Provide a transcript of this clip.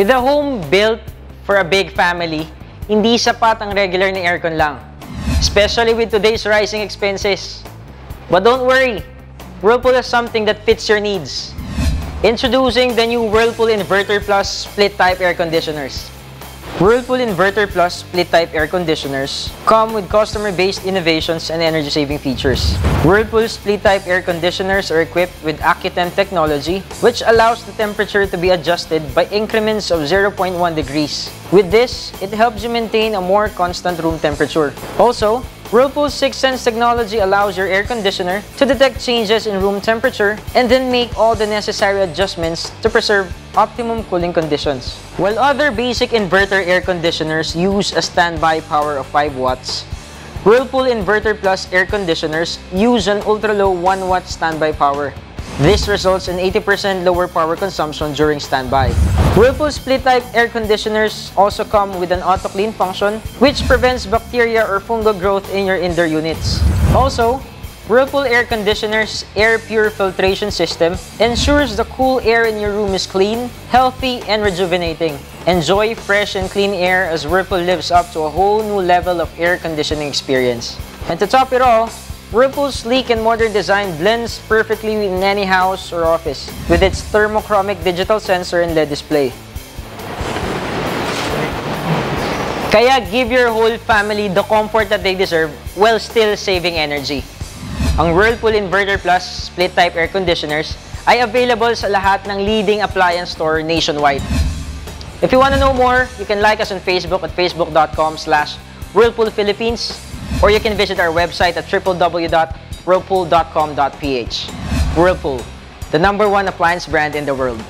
With a home built for a big family, hindi sapat ang regular na aircon lang. Especially with today's rising expenses. But don't worry, Whirlpool has something that fits your needs. Introducing the new Whirlpool Inverter Plus Split Type Air Conditioners. Whirlpool Inverter Plus Split Type Air Conditioners come with customer-based innovations and energy-saving features. Whirlpool Split Type Air Conditioners are equipped with Accutemp technology, which allows the temperature to be adjusted by increments of 0.1 degrees. With this, it helps you maintain a more constant room temperature. Also, Whirlpool's 6 Sense technology allows your air conditioner to detect changes in room temperature and then make all the necessary adjustments to preserve optimum cooling conditions. While other basic inverter air conditioners use a standby power of 5 watts, Whirlpool Inverter Plus air conditioners use an ultra-low 1 watt standby power. This results in 80% lower power consumption during standby. Whirlpool split-type air conditioners also come with an auto-clean function which prevents bacteria or fungal growth in your indoor units. Also, Whirlpool air conditioners air pure filtration system ensures the cool air in your room is clean, healthy, and rejuvenating. Enjoy fresh and clean air as Whirlpool lives up to a whole new level of air conditioning experience. And to top it all, Whirlpool's sleek and modern design blends perfectly in any house or office with its thermochromic digital sensor and LED display. Kaya give your whole family the comfort that they deserve while still saving energy. Ang Whirlpool Inverter Plus split-type air conditioners ay available sa lahat ng leading appliance store nationwide. If you want to know more, you can like us on Facebook at facebook.com slash Whirlpool or you can visit our website at www.whirlpool.com.ph. Whirlpool, the number one appliance brand in the world.